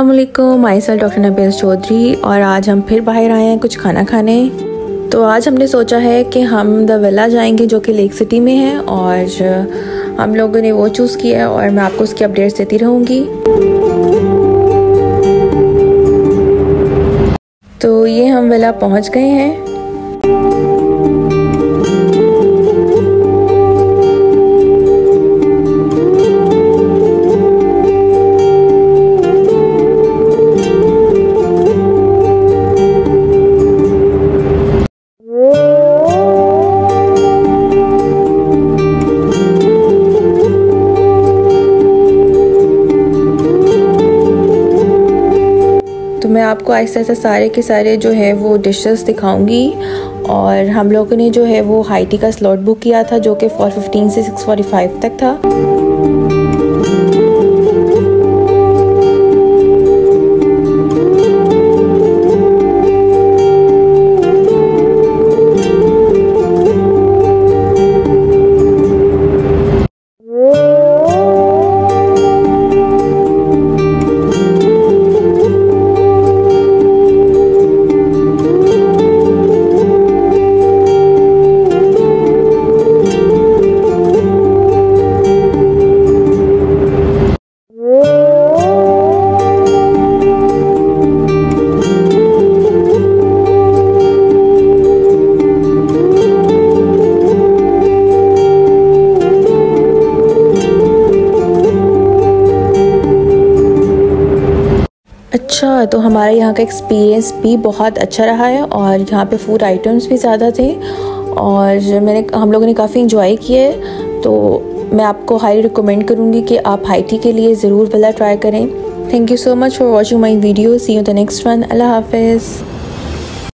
Aslam myself doctor Nabeel Chaudhry और आज हम फिर बाहर आए हैं कुछ खाना खाने। तो आज हमने सोचा है कि हम द वेला जाएँगे जो कि लेक सिटी में है और हम लोगों ने वो चूज़ किया है और मैं आपको उसकी अपडेट्स देती रहूँगी। तो ये हम वेला पहुँच गए हैं। मैं आपको ऐसे ऐसे सारे के सारे जो है वो डिशेस दिखाऊँगी। और हम लोगों ने जो है वो हाई टी का स्लॉट बुक किया था, जो कि फोर फिफ्टीन से सिक्स फोर्टी फाइव तक था। अच्छा तो हमारे यहाँ का एक्सपीरियंस भी बहुत अच्छा रहा है और यहाँ पे फ़ूड आइटम्स भी ज़्यादा थे और मैंने, हम लोगों ने काफ़ी इंजॉय किए तो मैं आपको हाई रिकमेंड करूँगी कि आप हाई के लिए ज़रूर भला ट्राई करें। Thank you so much for watching my video see you the next one अल्लाह हाफिज़।